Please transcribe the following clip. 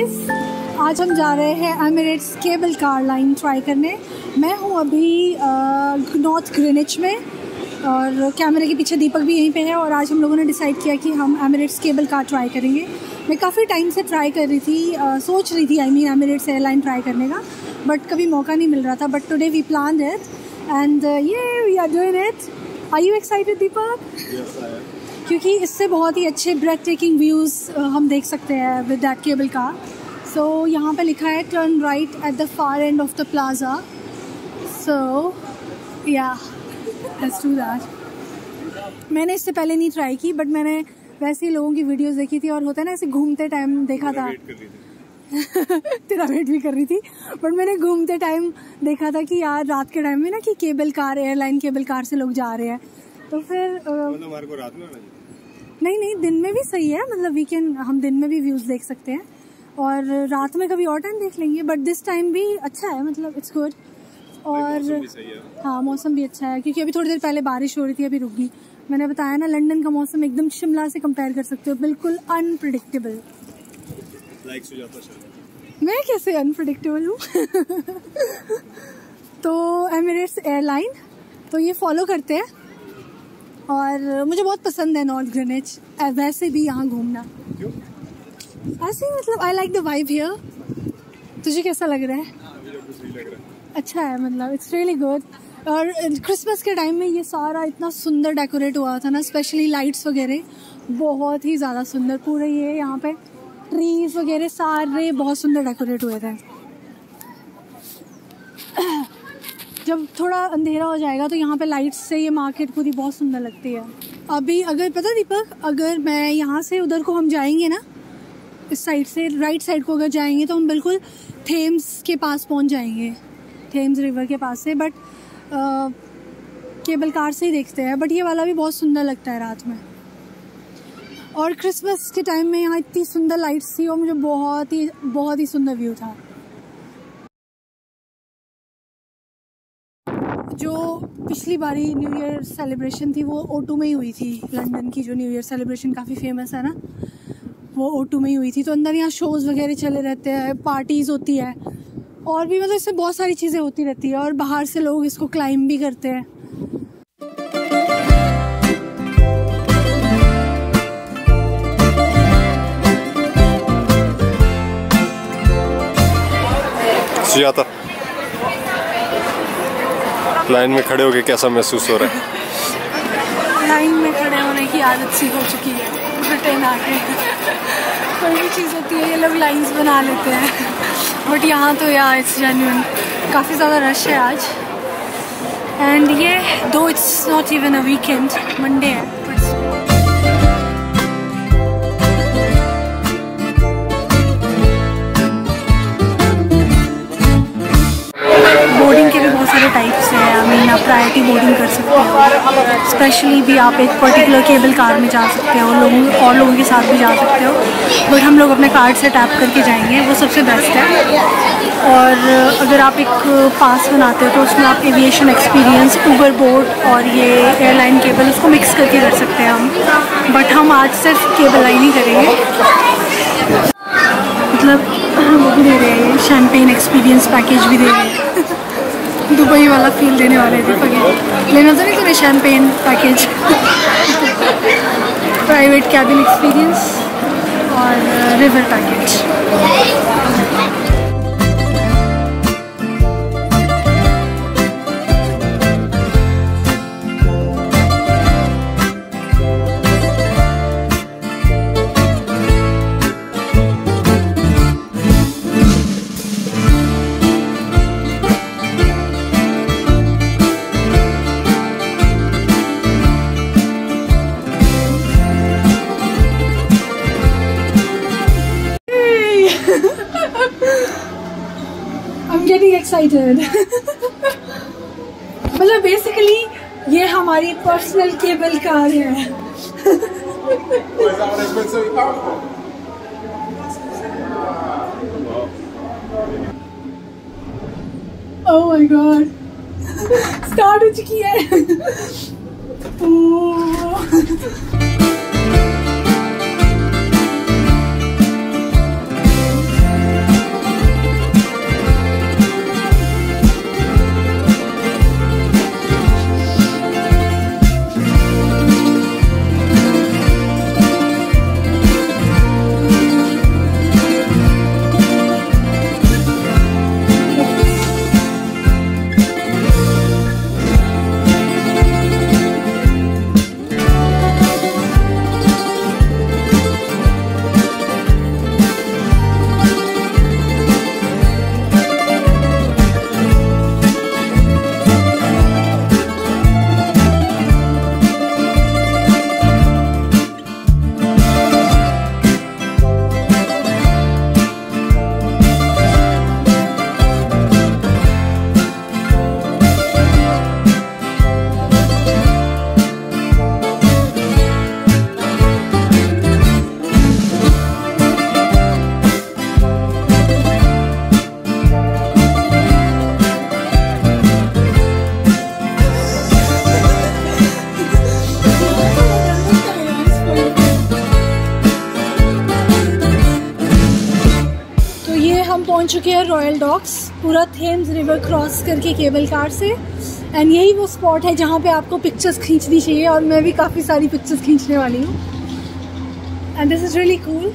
Guys आज हम जा रहे हैं Emirates cable car line try करने। मैं हूँ अभी नॉर्थ ग्रीनिच में और कैमरे के पीछे दीपक भी यहीं पे है और आज हम लोगों ने डिसाइड किया कि हम एमिरेट्स केबल कार ट्राई करेंगे। मैं काफ़ी टाइम से ट्राई कर रही थी आ, सोच रही थी I mean Emirates airline try करने का बट कभी मौका नहीं मिल रहा था but today we plan it and ये we are doing it I you excited Deepak? क्योंकि इससे बहुत ही अच्छे ब्रेथ टेकिंग व्यूज़ हम देख सकते हैं with that cable car so so, यहाँ पे लिखा है turn right at the far end of the plaza so yeah let's do that मैंने इससे पहले नहीं ट्राई की बट मैंने वैसे ही लोगों की वीडियोस देखी थी और होता है ना ऐसे घूमते टाइम देखा था। तेरा वेट भी कर रही थी। बट मैंने घूमते टाइम देखा था कि यार रात के टाइम में ना कि cable car airline cable car से लोग जा रहे हैं। तो फिर हमारे को रात में नहीं नहीं दिन में भी सही है। मतलब वीकेंड हम दिन में भी व्यूज़ देख सकते हैं। और रात में कभी और टाइम देख लेंगे बट दिस टाइम भी अच्छा है मतलब इट्स गुड और हाँ। मौसम भी अच्छा है क्योंकि अभी थोड़ी देर पहले बारिश हो रही थी अभी रुक गई। मैंने बताया ना लंदन का मौसम एकदम शिमला से कंपेयर कर सकते हो बिल्कुल अनप्रडिक्टेबल मैं कैसे अनप्रडिक्टेबल हूँ? तो एमिरेट्स एयरलाइन तो ये फॉलो करते हैं। और मुझे बहुत पसंद है नॉर्थ ग्रेनिच वैसे भी यहाँ घूमना। ऐसे ही मतलब I like the vibe here तुझे कैसा लग रहा है? अच्छा है मतलब इट्स रियली गुड और क्रिसमस के टाइम में ये सारा इतना सुंदर डेकोरेट हुआ था ना स्पेशली लाइट्स वगैरह बहुत ही ज़्यादा सुंदर। पूरे ये यहाँ पे ट्रीज वगैरह सारे बहुत सुंदर डेकोरेट हुए थे। जब थोड़ा अंधेरा हो जाएगा तो यहाँ पे लाइट्स से ये मार्केट पूरी बहुत सुंदर लगती है। अभी अगर, पता दीपक, अगर मैं यहाँ से उधर को हम जाएँगे ना, इस साइड से राइट साइड को अगर जाएँगे तो हम बिल्कुल थेम्स के पास पहुँच जाएँगे। थेम्स रिवर के पास से बट केबल कार से ही देखते हैं बट ये वाला भी बहुत सुंदर लगता है रात में। और क्रिसमस के टाइम में यहाँ इतनी सुंदर लाइट्स थी और मुझे बहुत ही बहुत ही सुंदर व्यू था। पिछली बारी न्यू ईयर सेलिब्रेशन थी, वो ओटू में ही हुई थी। लंदन की जो न्यू ईयर सेलिब्रेशन काफ़ी फ़ेमस है ना, वो ओटू में ही हुई थी। तो अंदर यहाँ शोज़ वगैरह चले रहते हैं पार्टीज़ होती है, और भी मतलब इससे बहुत सारी चीज़ें होती रहती है, और बाहर से लोग इसको क्लाइम भी करते हैं। सुजाता लाइन में खड़े होके कैसा महसूस हो रहा है? लाइन में खड़े होने की आदत सी हो चुकी है ब्रिटेन आके कोई भी चीज़ होती है, ये लोग लाइंस बना लेते हैं। बट यहाँ तो यार इट्स जेन्यून काफ़ी ज़्यादा रश है आज। एंड ये दो it's not even a weekend Monday है बोर्डिंग के भी बहुत सारे टाइप्स हैं। आप प्रायोरिटी बोर्डिंग कर सकते हो। स्पेशली भी आप एक पर्टिकुलर केबल कार में जा सकते हो, लोगों और लोगों के साथ भी जा सकते हो। बट हम लोग अपने कार्ड से टैप करके जाएँगे, वो सबसे बेस्ट है। और अगर आप एक पास बनाते हो तो उसमें आप एविएशन एक्सपीरियंस ऊबर बोर्ड और ये एयरलाइन केबल उसको मिक्स करके कर सकते हैं हम। बट हम आज सिर्फ़ केबल लाइन ही करेंगे। मतलब वो भी दे रहे हैं शैम्पेन एक्सपीरियंस पैकेज भी दे रहे हैं। दुबई वाला फील देने वाले थे लेना तो नहीं तुम्हें champagne package private cabin experience और रिवर पैकेज एक्साइटेड मतलब बेसिकली ये हमारी पर्सनल केबल कार है। ओह माय गॉड स्टार्ट हो चुकी है। चुके हैं रॉयल डॉक्स पूरा थेम्स रिवर क्रॉस करके केबल कार से। एंड यही वो स्पॉट है जहाँ पे आपको पिक्चर्स खींचनी चाहिए और मैं भी काफ़ी सारी पिक्चर्स खींचने वाली हूँ। And this is really cool